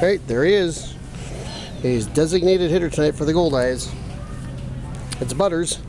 Right, there he is. He's designated hitter tonight for the Gold Eyes. It's Butters.